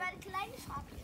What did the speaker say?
bij de kleine schapen.